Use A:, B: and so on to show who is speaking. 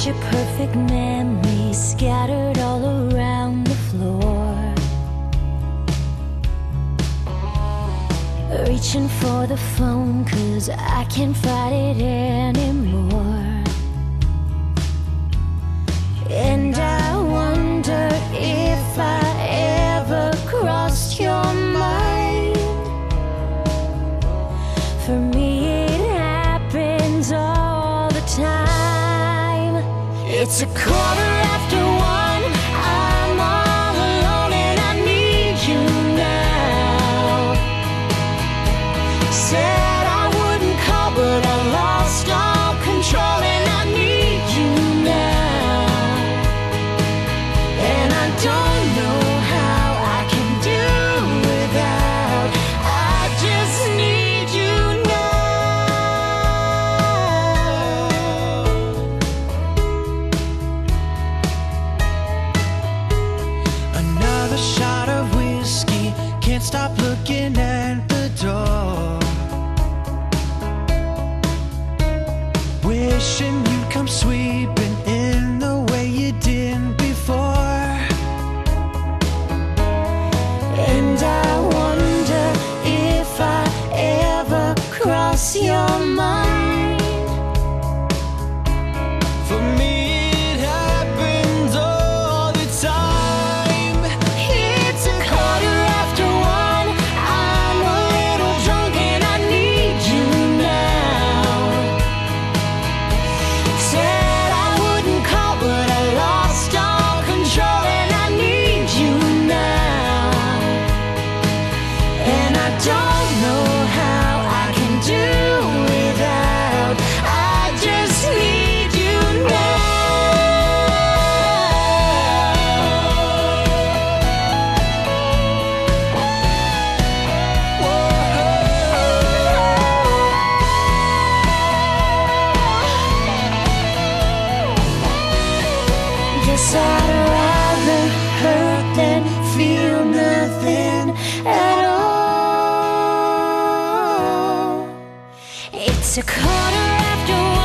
A: picture perfect memories scattered all around the floor. Reaching for the phone, cause I can't fight it anymore. And I wonder if I ever crossed your mind. It's a quarter
B: wishing you'd come sweep
A: It's a quarter after